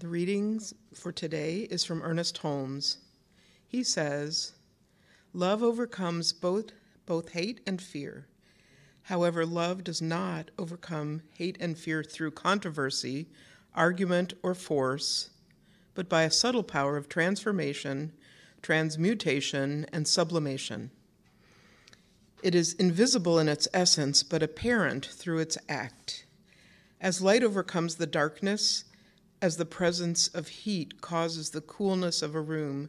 The readings for today is from Ernest Holmes. He says, Love overcomes both, both hate and fear. However, love does not overcome hate and fear through controversy, argument, or force, but by a subtle power of transformation, transmutation, and sublimation. It is invisible in its essence, but apparent through its act. As light overcomes the darkness, as the presence of heat causes the coolness of a room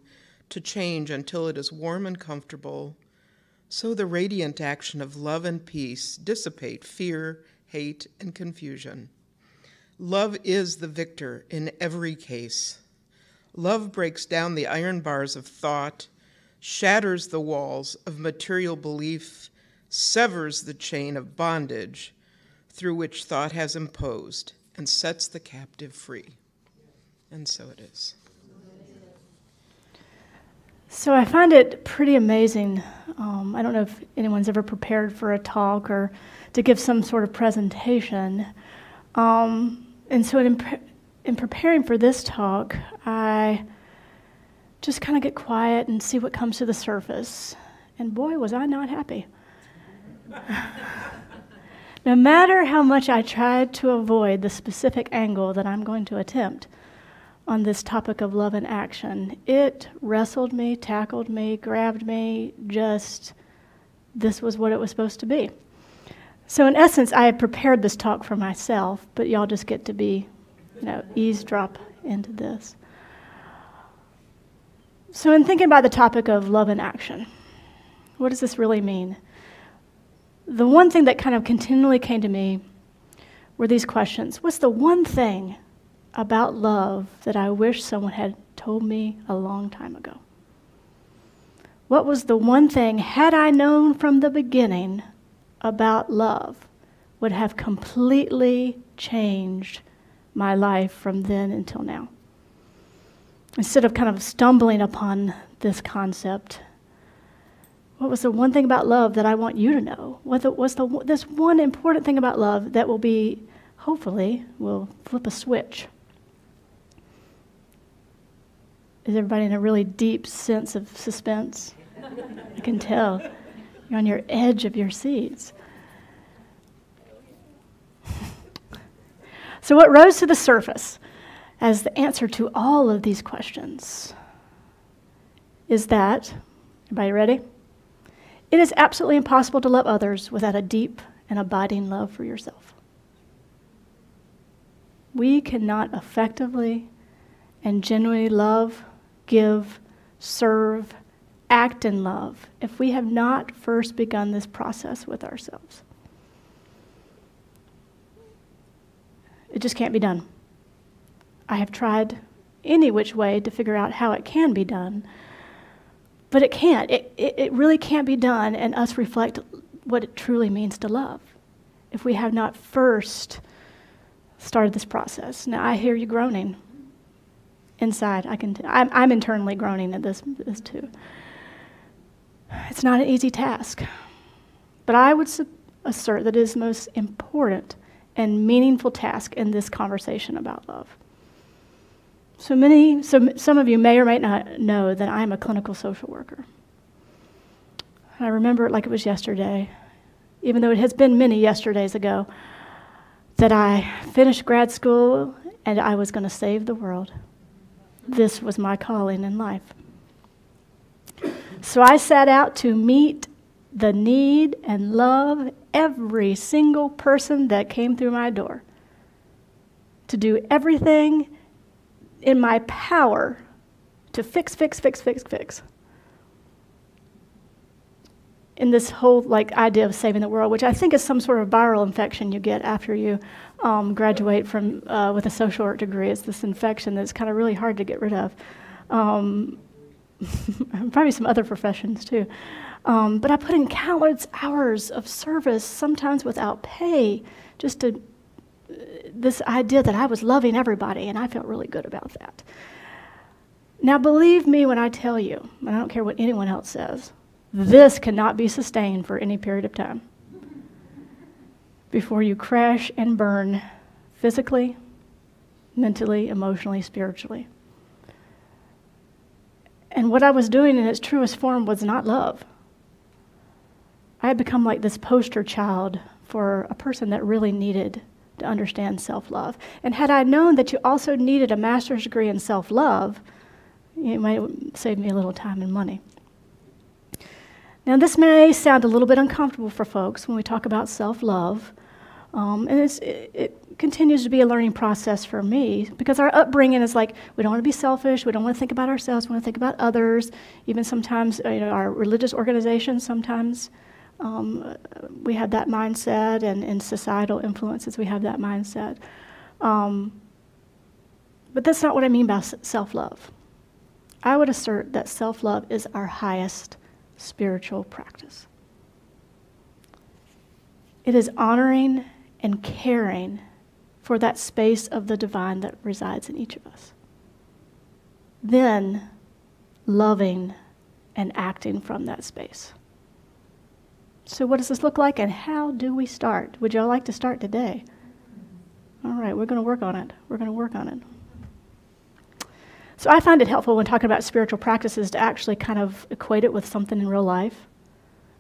to change until it is warm and comfortable, so the radiant action of love and peace dissipate fear, hate, and confusion. Love is the victor in every case. Love breaks down the iron bars of thought, shatters the walls of material belief, severs the chain of bondage through which thought has imposed, and sets the captive free. And so it is. So I find it pretty amazing. Um, I don't know if anyone's ever prepared for a talk or to give some sort of presentation. Um, and so in, in preparing for this talk, I just kind of get quiet and see what comes to the surface. And boy, was I not happy. no matter how much I tried to avoid the specific angle that I'm going to attempt, on this topic of love and action. It wrestled me, tackled me, grabbed me, just this was what it was supposed to be. So, in essence, I had prepared this talk for myself, but y'all just get to be, you know, eavesdrop into this. So, in thinking about the topic of love and action, what does this really mean? The one thing that kind of continually came to me were these questions What's the one thing about love that I wish someone had told me a long time ago? What was the one thing, had I known from the beginning about love, would have completely changed my life from then until now? Instead of kind of stumbling upon this concept, what was the one thing about love that I want you to know? What was the, this one important thing about love that will be, hopefully, will flip a switch is everybody in a really deep sense of suspense? I can tell. You're on your edge of your seats. so, what rose to the surface as the answer to all of these questions is that, everybody ready? It is absolutely impossible to love others without a deep and abiding love for yourself. We cannot effectively and genuinely love give, serve, act in love if we have not first begun this process with ourselves. It just can't be done. I have tried any which way to figure out how it can be done, but it can't. It, it, it really can't be done and us reflect what it truly means to love if we have not first started this process. Now, I hear you groaning inside. I can. T- I'm, I'm internally groaning at this, this too. It's not an easy task, but I would su- assert that it is the most important and meaningful task in this conversation about love. So many, so some of you may or may not know that I'm a clinical social worker. I remember it like it was yesterday, even though it has been many yesterdays ago, that I finished grad school and I was going to save the world this was my calling in life. So I set out to meet the need and love every single person that came through my door, to do everything in my power to fix, fix, fix, fix, fix. In this whole like idea of saving the world, which I think is some sort of viral infection you get after you um, graduate from uh, with a social work degree. It's this infection that's kind of really hard to get rid of. Um, probably some other professions too. Um, but I put in countless hours of service, sometimes without pay, just to uh, this idea that I was loving everybody, and I felt really good about that. Now, believe me when I tell you, and I don't care what anyone else says, this cannot be sustained for any period of time before you crash and burn physically, mentally, emotionally, spiritually. And what I was doing in its truest form was not love. I had become like this poster child for a person that really needed to understand self love. And had I known that you also needed a master's degree in self love, it might save me a little time and money. Now, this may sound a little bit uncomfortable for folks when we talk about self love, um, and it, it, continues to be a learning process for me because our upbringing is like we don't want to be selfish, we don't want to think about ourselves, we want to think about others. Even sometimes, you know, our religious organizations sometimes um, we have that mindset, and in societal influences, we have that mindset. Um, but that's not what I mean by self love. I would assert that self love is our highest spiritual practice. It is honoring and caring for that space of the divine that resides in each of us. Then loving and acting from that space. So, what does this look like, and how do we start? Would y'all like to start today? All right, we're going to work on it. We're going to work on it. So, I find it helpful when talking about spiritual practices to actually kind of equate it with something in real life.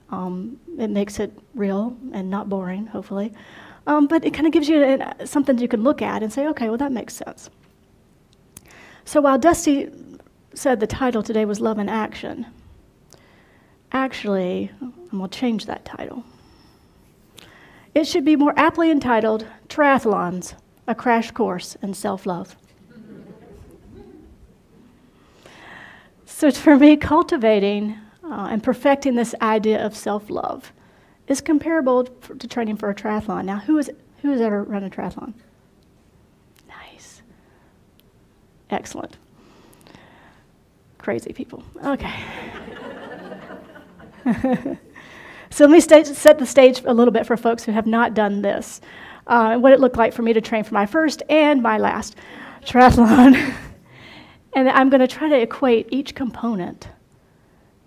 Um, it makes it real and not boring, hopefully. Um, but it kind of gives you a, something you can look at and say, okay, well, that makes sense. So, while Dusty said the title today was Love in Action, actually, I'm going to change that title. It should be more aptly entitled Triathlons, a Crash Course in Self Love. So, for me, cultivating uh, and perfecting this idea of self love is comparable to training for a triathlon. Now, who, is, who has ever run a triathlon? Nice. Excellent. Crazy people. Okay. so let me set the stage a little bit for folks who have not done this. Uh, what it looked like for me to train for my first and my last triathlon. and I'm going to try to equate each component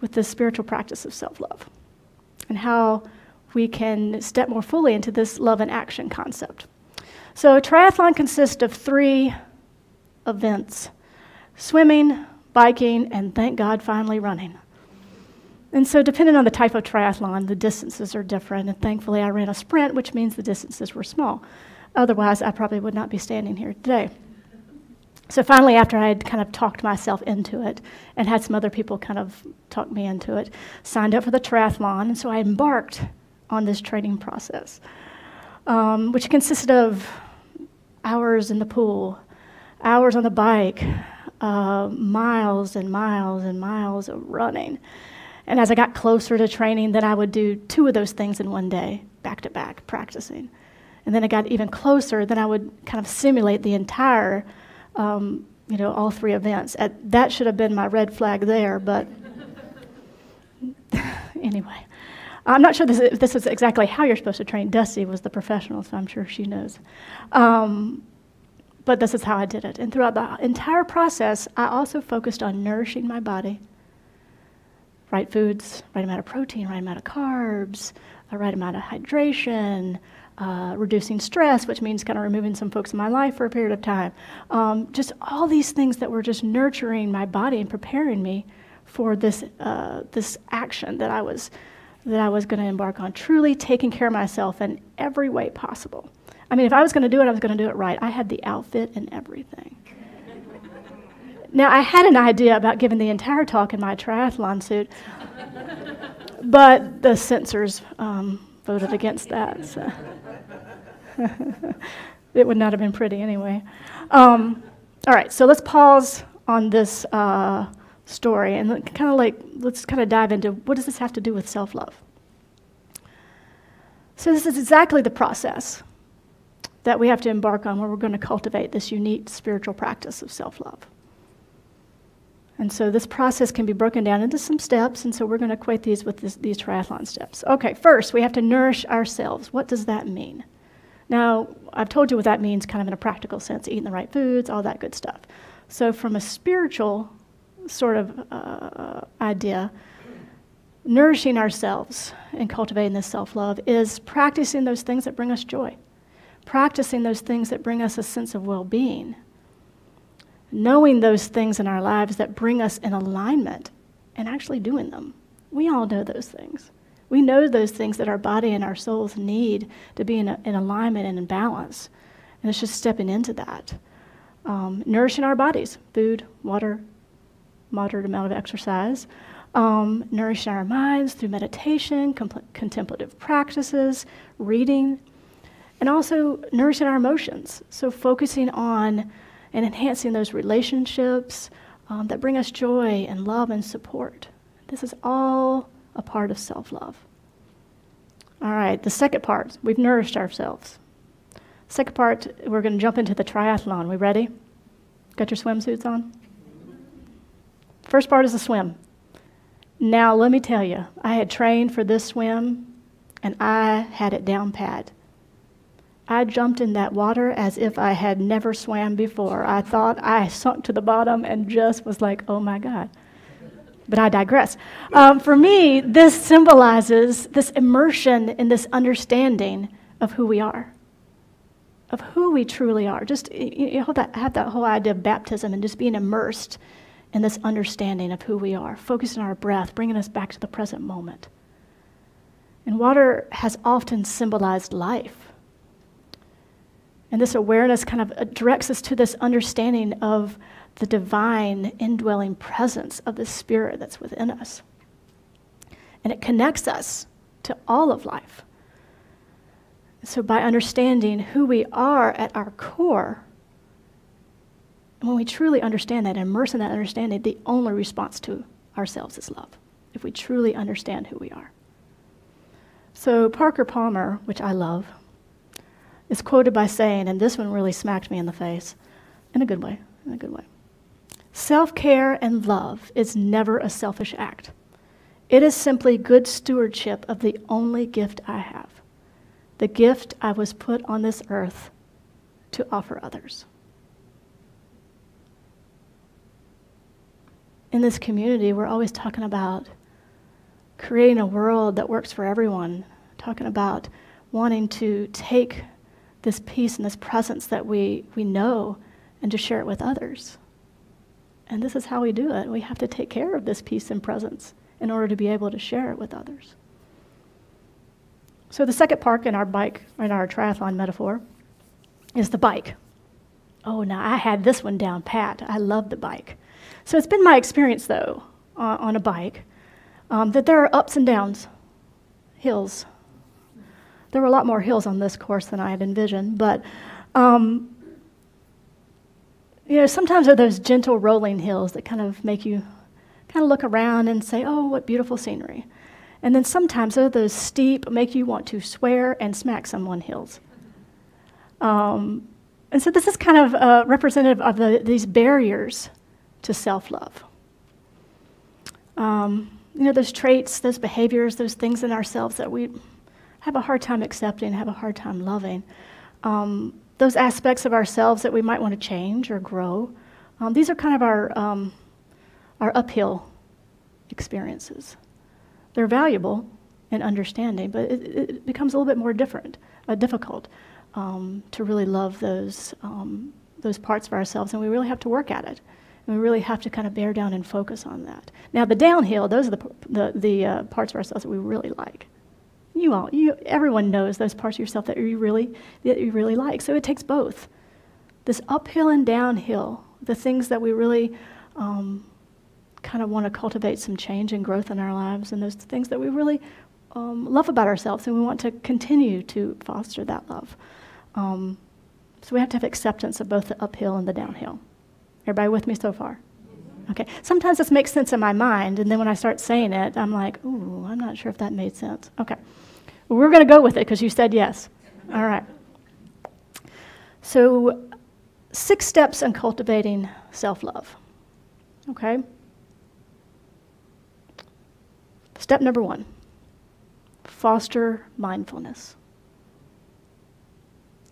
with the spiritual practice of self love and how we can step more fully into this love and action concept. So, triathlon consists of three events swimming, biking, and thank God, finally running. And so, depending on the type of triathlon, the distances are different. And thankfully, I ran a sprint, which means the distances were small. Otherwise, I probably would not be standing here today. So, finally, after I had kind of talked myself into it and had some other people kind of talk me into it, signed up for the triathlon. And so, I embarked on this training process, um, which consisted of hours in the pool, hours on the bike, uh, miles and miles and miles of running. And as I got closer to training, then I would do two of those things in one day, back to back, practicing. And then I got even closer, then I would kind of simulate the entire, um, you know, all three events. At, that should have been my red flag there, but anyway. I'm not sure this, if this is exactly how you're supposed to train. Dusty was the professional, so I'm sure she knows. Um, but this is how I did it. And throughout the entire process, I also focused on nourishing my body right foods, right amount of protein, right amount of carbs, the right amount of hydration, uh, reducing stress, which means kind of removing some folks in my life for a period of time. Um, just all these things that were just nurturing my body and preparing me for this uh, this action that I was that I was going to embark on. Truly taking care of myself in every way possible. I mean, if I was going to do it, I was going to do it right. I had the outfit and everything. Now, I had an idea about giving the entire talk in my triathlon suit, but the censors um, voted against that. So. it would not have been pretty anyway. Um, all right, so let's pause on this uh, story and kind of like let's kind of dive into what does this have to do with self-love. So this is exactly the process that we have to embark on where we're going to cultivate this unique spiritual practice of self-love. And so this process can be broken down into some steps, and so we're going to equate these with this, these triathlon steps. Okay, first, we have to nourish ourselves. What does that mean? Now, I've told you what that means kind of in a practical sense eating the right foods, all that good stuff. So, from a spiritual sort of uh, idea, nourishing ourselves and cultivating this self love is practicing those things that bring us joy, practicing those things that bring us a sense of well being, knowing those things in our lives that bring us in alignment and actually doing them. We all know those things. We know those things that our body and our souls need to be in, a, in alignment and in balance. And it's just stepping into that. Um, nourishing our bodies food, water, moderate amount of exercise. Um, nourishing our minds through meditation, contemplative practices, reading, and also nourishing our emotions. So, focusing on and enhancing those relationships um, that bring us joy and love and support. This is all a part of self love. All right, the second part, we've nourished ourselves. Second part, we're going to jump into the triathlon. We ready? Got your swimsuits on? First part is the swim. Now, let me tell you, I had trained for this swim and I had it down pat. I jumped in that water as if I had never swam before. I thought I sunk to the bottom and just was like, oh my God. But I digress. Um, for me, this symbolizes this immersion in this understanding of who we are, of who we truly are. Just you know, that, have that whole idea of baptism and just being immersed in this understanding of who we are, focusing our breath, bringing us back to the present moment. And water has often symbolized life and this awareness kind of directs us to this understanding of the divine indwelling presence of the Spirit that's within us. And it connects us to all of life. So, by understanding who we are at our core, when we truly understand that, immerse in that understanding, the only response to ourselves is love, if we truly understand who we are. So, Parker Palmer, which I love, is quoted by saying, and this one really smacked me in the face, in a good way, in a good way. Self care and love is never a selfish act. It is simply good stewardship of the only gift I have, the gift I was put on this earth to offer others. In this community, we're always talking about creating a world that works for everyone, talking about wanting to take this peace and this presence that we, we know and to share it with others. And this is how we do it. We have to take care of this peace and presence in order to be able to share it with others. So the second park in our bike, in our triathlon metaphor, is the bike. Oh, now I had this one down pat. I love the bike. So it's been my experience, though, on a bike, um, that there are ups and downs, hills, there were a lot more hills on this course than I had envisioned, but um, you know, sometimes there are those gentle rolling hills that kind of make you kind of look around and say, "Oh, what beautiful scenery." And then sometimes there are those steep, make you want to swear and smack someone hills. Um, and so this is kind of uh, representative of the, these barriers to self-love. Um, you know, those traits, those behaviors, those things in ourselves that we have a hard time accepting, have a hard time loving. Um, those aspects of ourselves that we might want to change or grow, um, these are kind of our, um, our uphill experiences. They're valuable in understanding, but it, it becomes a little bit more different, uh, difficult um, to really love those, um, those parts of ourselves, and we really have to work at it. And we really have to kind of bear down and focus on that. Now, the downhill, those are the, the, the uh, parts of ourselves that we really like. You all, you, everyone knows those parts of yourself that you really, that you really like. So it takes both. This uphill and downhill, the things that we really um, kind of want to cultivate some change and growth in our lives, and those things that we really um, love about ourselves, and we want to continue to foster that love. Um, so we have to have acceptance of both the uphill and the downhill. Everybody with me so far? Okay. Sometimes this makes sense in my mind, and then when I start saying it, I'm like, ooh, I'm not sure if that made sense. Okay. We're going to go with it because you said yes. All right. So, six steps in cultivating self love. Okay? Step number one foster mindfulness.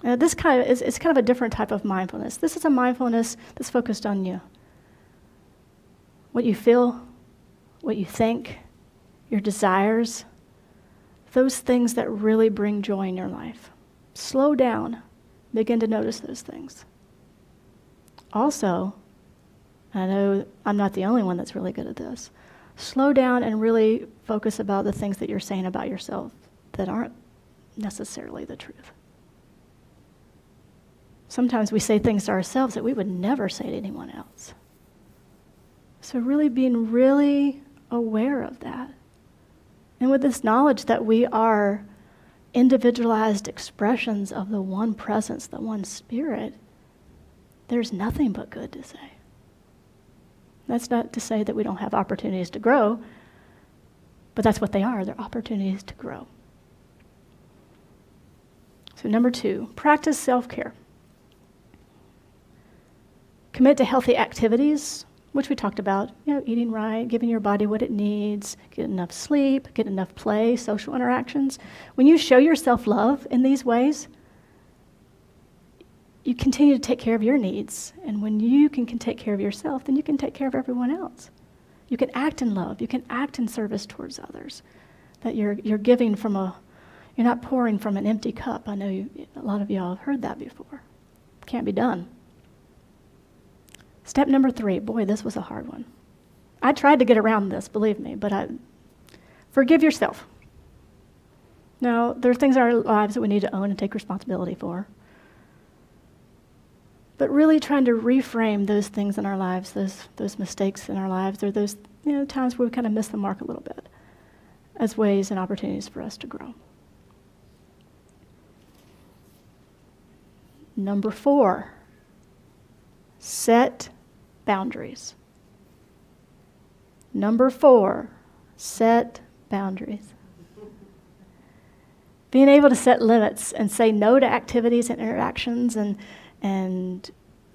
Now, this kind of is, is kind of a different type of mindfulness. This is a mindfulness that's focused on you what you feel, what you think, your desires, those things that really bring joy in your life. Slow down, begin to notice those things. Also, I know I'm not the only one that's really good at this. Slow down and really focus about the things that you're saying about yourself that aren't necessarily the truth. Sometimes we say things to ourselves that we would never say to anyone else. So, really being really aware of that. And with this knowledge that we are individualized expressions of the one presence, the one spirit, there's nothing but good to say. That's not to say that we don't have opportunities to grow, but that's what they are. They're opportunities to grow. So, number two, practice self care. Commit to healthy activities, which we talked about. You know, eating right, giving your body what it needs, get enough sleep, get enough play, social interactions. When you show yourself love in these ways, you continue to take care of your needs. And when you can, can take care of yourself, then you can take care of everyone else. You can act in love. You can act in service towards others. That you're, you're giving from a, you're not pouring from an empty cup. I know you, a lot of y'all have heard that before. Can't be done. Step number three. Boy, this was a hard one. I tried to get around this, believe me, but I, forgive yourself. Now, there are things in our lives that we need to own and take responsibility for but really trying to reframe those things in our lives, those, those mistakes in our lives, or those you know, times where we kind of miss the mark a little bit, as ways and opportunities for us to grow. Number four, set boundaries. Number four, set boundaries. Being able to set limits and say no to activities and interactions and and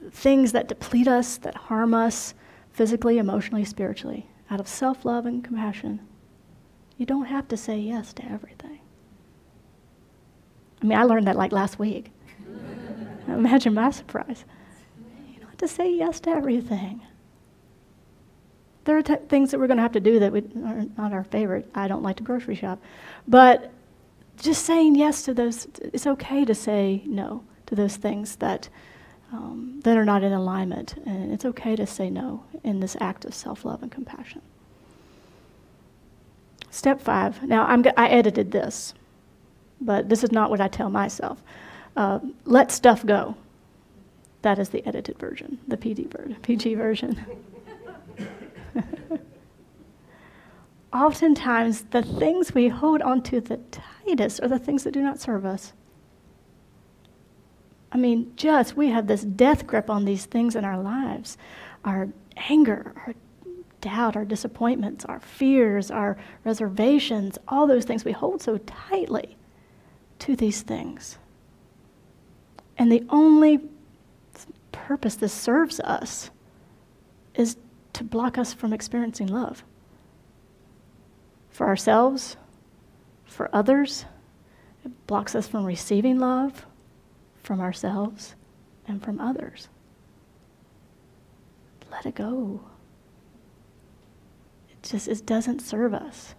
things that deplete us, that harm us physically, emotionally, spiritually, out of self love and compassion. You don't have to say yes to everything. I mean, I learned that like last week. Imagine my surprise. To say yes to everything. There are things that we're going to have to do that we, are not our favorite. I don't like to grocery shop. But just saying yes to those, it's okay to say no to those things that, um, that are not in alignment. And it's okay to say no in this act of self love and compassion. Step five. Now, I'm, I edited this, but this is not what I tell myself. Uh, let stuff go. That is the edited version, the PD version, PG version. Oftentimes, the things we hold on to the tightest are the things that do not serve us. I mean, just we have this death grip on these things in our lives our anger, our doubt, our disappointments, our fears, our reservations, all those things we hold so tightly to these things. And the only purpose this serves us is to block us from experiencing love for ourselves, for others. It blocks us from receiving love from ourselves and from others. Let it go. It just it doesn't serve us.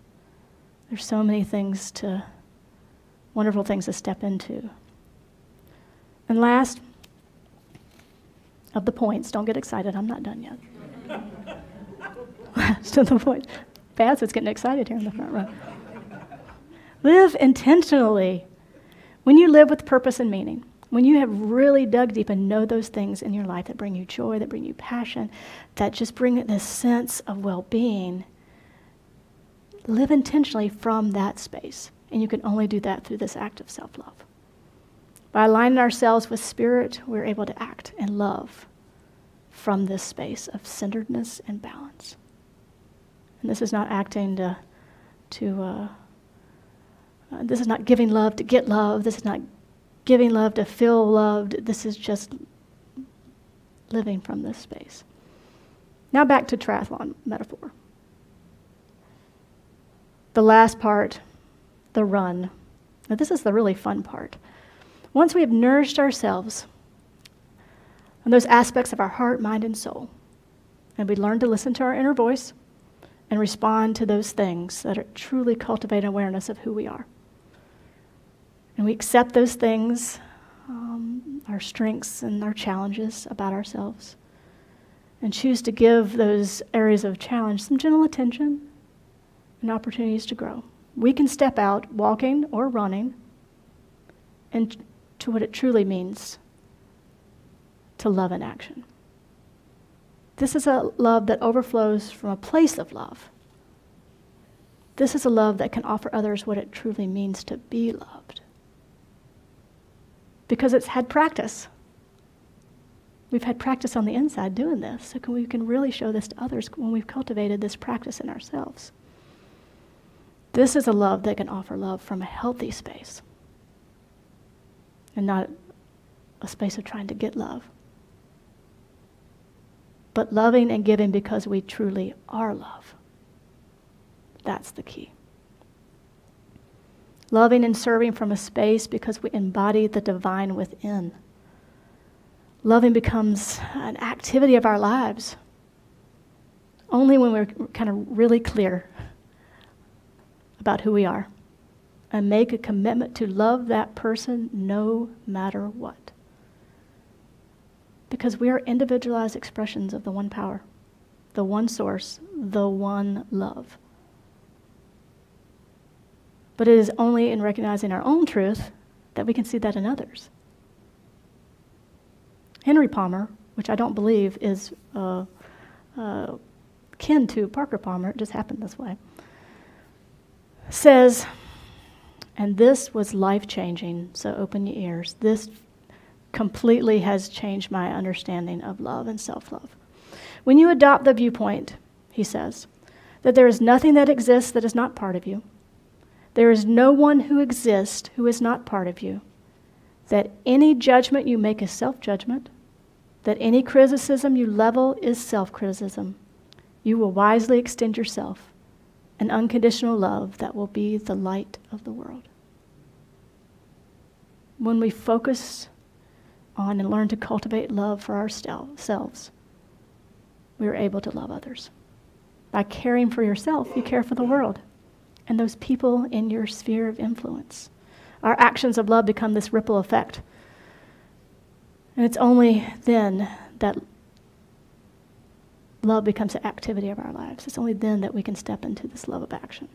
There's so many things to, wonderful things to step into. And last of the points, don't get excited, I'm not done yet. last of the point. Baz is getting excited here in the front row. Live intentionally. When you live with purpose and meaning, when you have really dug deep and know those things in your life that bring you joy, that bring you passion, that just bring this sense of well being, live intentionally from that space. And you can only do that through this act of self love. By aligning ourselves with spirit, we're able to act and love from this space of centeredness and balance. And this is not acting to, to uh, uh, this is not giving love to get love. This is not giving love to feel loved. This is just living from this space. Now back to triathlon metaphor. The last part, the run. Now, this is the really fun part. Once we have nourished ourselves on those aspects of our heart, mind, and soul, and we learn to listen to our inner voice and respond to those things that are truly cultivate awareness of who we are and we accept those things, um, our strengths and our challenges about ourselves. and choose to give those areas of challenge some gentle attention and opportunities to grow. We can step out walking or running and to what it truly means to love in action. This is a love that overflows from a place of love. This is a love that can offer others what it truly means to be loved. Because it's had practice. We've had practice on the inside doing this, so can we can really show this to others when we've cultivated this practice in ourselves. This is a love that can offer love from a healthy space and not a space of trying to get love but loving and giving because we truly are love. That's the key. Loving and serving from a space because we embody the divine within. Loving becomes an activity of our lives only when we're kind of really clear about who we are and make a commitment to love that person no matter what because we are individualized expressions of the one power, the one source, the one love. But it is only in recognizing our own truth that we can see that in others. Henry Palmer, which I don't believe is uh, uh, kin to Parker Palmer, it just happened this way, says, and this was life changing, so open your ears. This completely has changed my understanding of love and self love. When you adopt the viewpoint, he says, that there is nothing that exists that is not part of you, there is no one who exists who is not part of you, that any judgment you make is self judgment, that any criticism you level is self criticism, you will wisely extend yourself an unconditional love that will be the light of the world. When we focus on and learn to cultivate love for ourselves, we are able to love others. By caring for yourself, you care for the world and those people in your sphere of influence. Our actions of love become this ripple effect. And it's only then that love becomes an activity of our lives. It's only then that we can step into this love of action.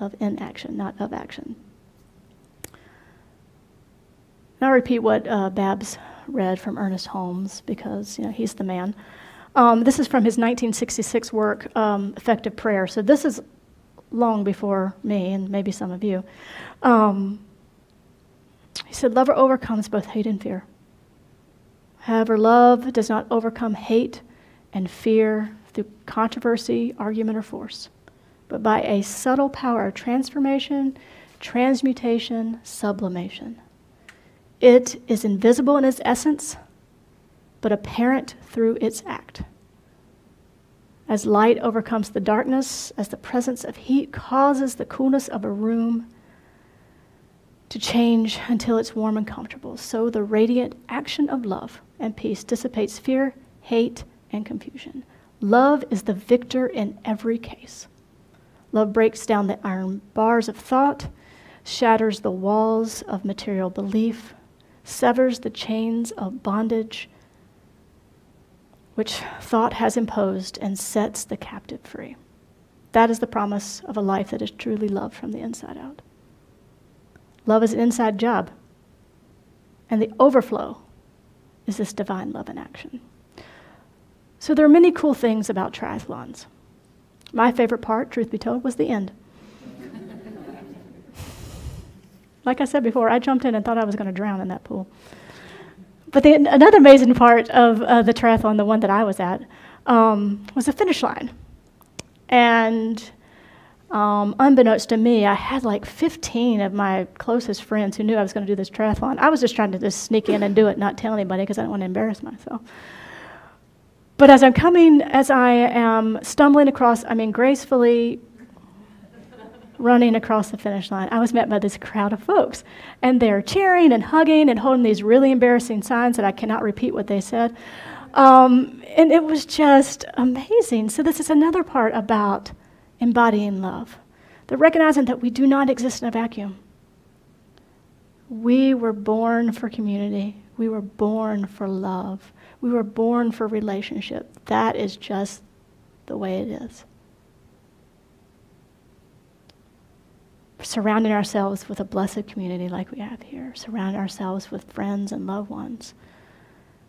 Love in action, not of action. And I'll repeat what uh, Babs read from Ernest Holmes because you know he's the man. Um, this is from his 1966 work, um, Effective Prayer. So this is long before me and maybe some of you. Um, he said, Love overcomes both hate and fear. However, love does not overcome hate and fear through controversy, argument, or force, but by a subtle power of transformation, transmutation, sublimation. It is invisible in its essence, but apparent through its act. As light overcomes the darkness, as the presence of heat causes the coolness of a room to change until it's warm and comfortable, so the radiant action of love and peace dissipates fear, hate, and confusion. Love is the victor in every case. Love breaks down the iron bars of thought, shatters the walls of material belief, severs the chains of bondage which thought has imposed and sets the captive free. That is the promise of a life that is truly loved from the inside out. Love is an inside job, and the overflow is this divine love in action. So there are many cool things about triathlons. My favorite part, truth be told, was the end. Like I said before, I jumped in and thought I was going to drown in that pool. But the, another amazing part of uh, the triathlon, the one that I was at, um, was the finish line. And um, unbeknownst to me, I had like 15 of my closest friends who knew I was going to do this triathlon. I was just trying to just sneak in and do it, not tell anybody because I didn't want to embarrass myself. But as I'm coming, as I am stumbling across, I mean, gracefully running across the finish line, I was met by this crowd of folks. And they're cheering and hugging and holding these really embarrassing signs that I cannot repeat what they said. Um, and it was just amazing. So, this is another part about embodying love the recognizing that we do not exist in a vacuum. We were born for community, We were born for love. We were born for relationship. That is just the way it is. Surrounding ourselves with a blessed community like we have here, surrounding ourselves with friends and loved ones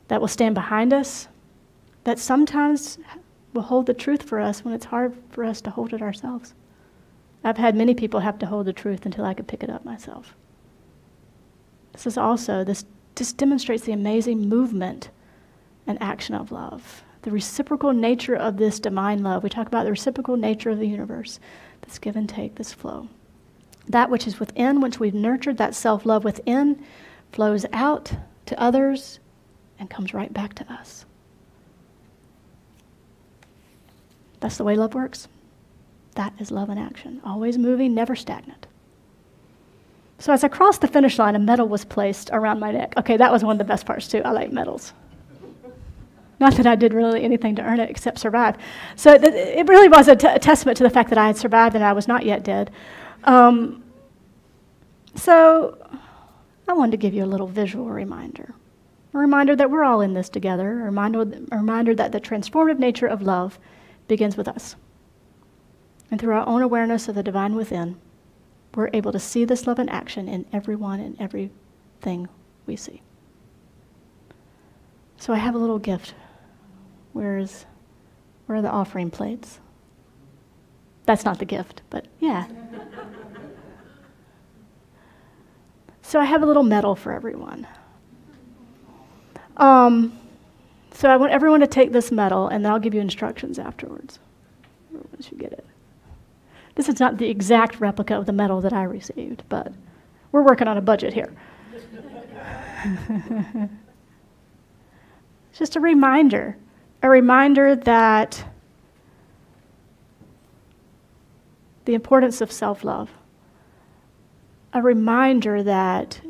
that will stand behind us, that sometimes will hold the truth for us when it's hard for us to hold it ourselves. I've had many people have to hold the truth until I could pick it up myself. This is also, this just demonstrates the amazing movement and action of love. The reciprocal nature of this divine love. We talk about the reciprocal nature of the universe, this give and take, this flow. That which is within, which we've nurtured, that self love within, flows out to others and comes right back to us. That's the way love works. That is love in action, always moving, never stagnant. So as I crossed the finish line, a medal was placed around my neck. Okay, that was one of the best parts too. I like medals. Not that I did really anything to earn it except survive. So th- it really was a, t- a testament to the fact that I had survived and I was not yet dead. Um, so I wanted to give you a little visual reminder. A reminder that we're all in this together, a reminder, a reminder that the transformative nature of love begins with us. And through our own awareness of the divine within, we're able to see this love in action in everyone and everything we see. So I have a little gift. Where's where are the offering plates? That's not the gift, but yeah. so I have a little medal for everyone. Um, so I want everyone to take this medal, and then I'll give you instructions afterwards. Once you get it. This is not the exact replica of the medal that I received, but we're working on a budget here. it's just a reminder, a reminder that the importance of self love, a reminder that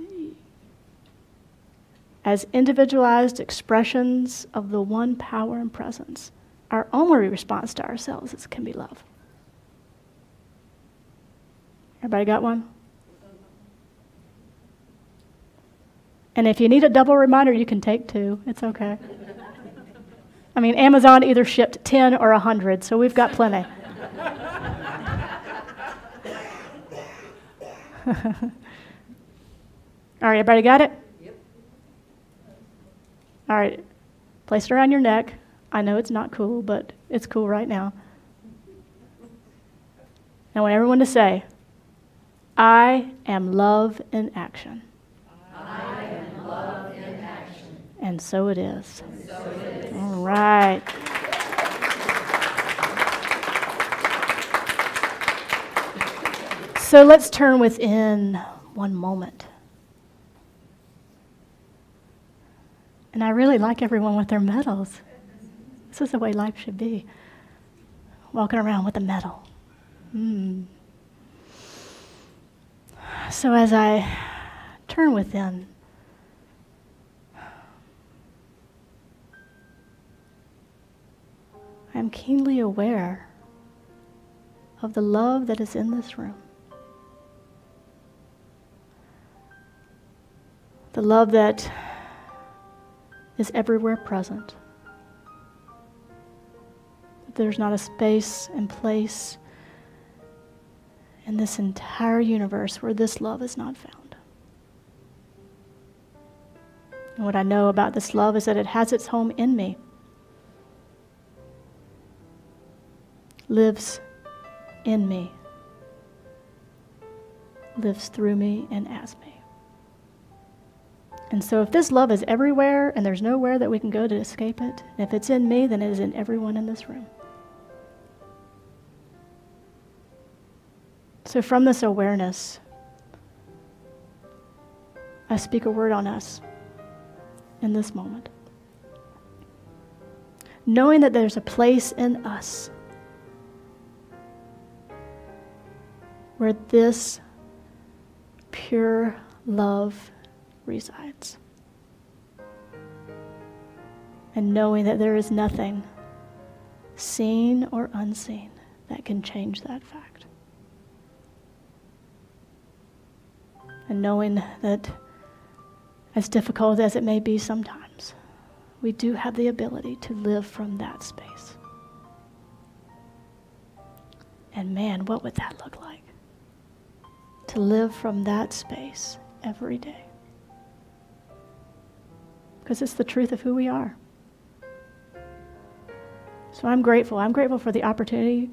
as individualized expressions of the one power and presence, our only response to ourselves is, can be love. Everybody got one? And if you need a double reminder, you can take two. It's okay. I mean, Amazon either shipped 10 or 100, so we've got plenty. All right, everybody got it? All right, place it around your neck. I know it's not cool, but it's cool right now. I want everyone to say, I am love in action. I am love in action. And so it is. And so it is. All right. So let's turn within one moment. And I really like everyone with their medals. This is the way life should be. Walking around with a medal. Mm. So as I turn within, I am keenly aware of the love that is in this room. The love that is everywhere present. There's not a space and place in this entire universe where this love is not found. And what I know about this love is that it has its home in me, lives in me, lives through me, and as me. And so, if this love is everywhere and there's nowhere that we can go to escape it, if it's in me, then it is in everyone in this room. So, from this awareness, I speak a word on us in this moment. Knowing that there's a place in us where this pure love resides. And knowing that there is nothing, seen or unseen, that can change that fact. And knowing that as difficult as it may be sometimes, we do have the ability to live from that space. And man, what would that look like? To live from that space every day. Because it's the truth of who we are. So I'm grateful. I'm grateful for the opportunity,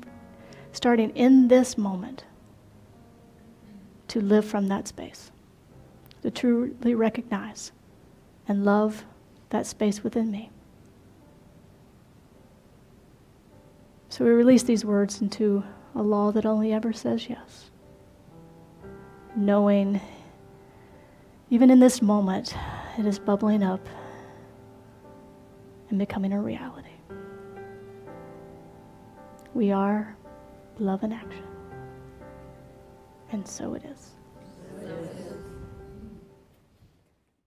starting in this moment, to live from that space, to truly recognize and love that space within me. So we release these words into a law that only ever says yes. Knowing, even in this moment, it is bubbling up and becoming a reality. We are love in action. And so it is.